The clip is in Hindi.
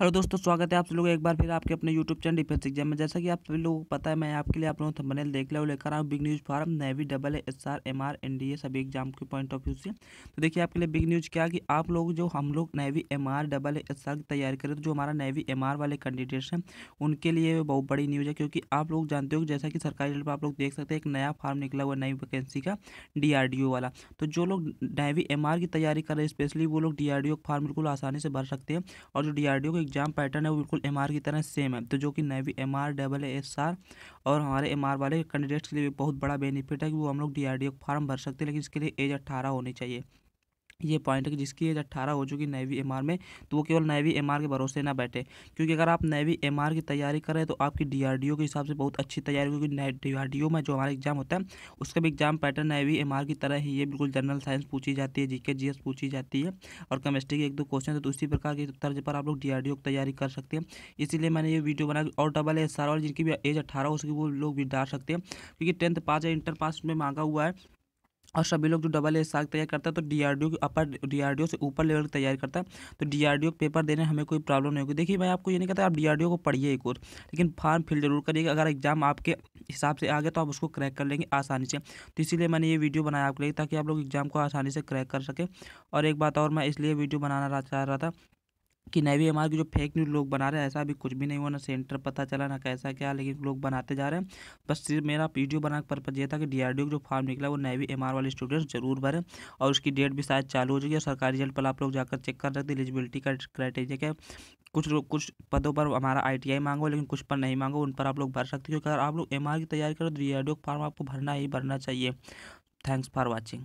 हेलो दोस्तों, स्वागत है आप लोग एक बार फिर आपके अपने यूट्यूब चैनल डिफेंस एग्ज़ाम में। जैसा कि आप सभी लोगों को पता है, मैं आपके लिए आप लोगों थंबनेल देख लिया लेकर आऊँ big news form Navy double S R M R N D A सभी एग्ज़ाम के पॉइंट ऑफ़ व्यू से। तो देखिए, आपके लिए बिग न्यूज़ क्या कि आप लोग जो हम लोग Navy M R double A S R की तैयारी करें तो जो हमारा नेवी एम आर वाले कैंडिडेट्स हैं, उनके लिए बहुत बड़ी न्यूज़ है, क्योंकि आप लोग जानते हो जैसा कि सरकारी लेवल पर आप लोग देख सकते हैं, एक नया फार्म निकला हुआ नई वैकेंसी का डी आर डी ओ वाला। तो जो लोग नेवी एम आर की तैयारी कर रहे हैं स्पेशली वो लोग D R D O form बिल्कुल आसानी से भर सकते हैं, और जो डी का एग्ज़ाम पैटर्न है, वो बिल्कुल एमआर की तरह सेम है। तो जो कि Navy M R double S R और हमारे एम आर वाले कैंडिडेट्स के लिए बहुत बड़ा बेनिफिट है कि वो हम लोग डी आर फॉर्म भर सकते हैं, लेकिन इसके लिए एज अट्ठारह होनी चाहिए। ये पॉइंट है जिसकी एज अट्ठारह हो चुकी नेवी एमआर में तो वो केवल नेवी एमआर के भरोसे ना बैठे। क्योंकि अगर आप नेवी एमआर की तैयारी करें तो आपकी डीआरडीओ के हिसाब से बहुत अच्छी तैयारी, क्योंकि डीआरडीओ में जो हमारा एग्ज़ाम होता है, उसका भी एग्ज़ाम पैटर्न नेवी एमआर की तरह ही ये बिल्कुल जनरल साइंस पूछी जाती है जीके जीएस पूछी जाती है, और केमिस्ट्री के एक दो क्वेश्चन है तो उसी प्रकार के तर्ज पर आप लोग डीआरडीओ की तैयारी कर सकते हैं। इसीलिए मैंने ये वीडियो बनाया और डबल एस आर जिनकी भी एज अट्ठारह हो वो लोग भी डाल सकते हैं। क्योंकि टेंथ पास या इंटर पास में मांगा हुआ है और सभी लोग जो डबल ए साग तैयार करता है तो डीआरडीओ अपर डीआरडीओ से ऊपर लेवल की तैयारी करता है। तो डीआरडीओ पेपर देने हमें कोई प्रॉब्लम नहीं होगी। देखिए मैं आपको ये नहीं कहता, आप डीआरडीओ को पढ़िए एक और, लेकिन फॉर्म फिल ज़रूर करिएगा। अगर एग्ज़ाम आपके हिसाब से आ गया तो आप उसको क्रैक कर लेंगे आसानी से। तो इसीलिए मैंने ये वीडियो बनाया आपके लिए, ताकि आप लोग एग्ज़ाम को आसानी से क्रैक कर सकें। और एक बात और, मैं इसलिए वीडियो बनाना चाह रहा था कि नेवी एम की जो फेक न्यूज़ लोग बना रहे हैं, ऐसा अभी कुछ भी नहीं हुआ, ना सेंटर पता चला, ना कैसा क्या, लेकिन लोग बनाते जा रहे हैं। बस सिर्फ़ मेरा वीडियो बना पर्पज ये था कि डीआरडीओ का जो फॉर्म निकला, वो नेवी एम वाले स्टूडेंट्स ज़रूर भरें, और उसकी डेट भी शायद चालू हो जाएगी और सरकारी रिज़ल्ट पर आप लोग जाकर चेक कर सकते एलिजिबिलिटी का क्राइटेरिया क्या कुछ लोग, कुछ पदों पर हमारा आईटीआई मांगो, लेकिन कुछ पर नहीं मांगो, उन पर आप लोग भर सकते क्योंकि अगर आप लोग एमआर की तैयारी करो तो डी फॉर्म आपको भरना ही भरना चाहिए। Thanks for watching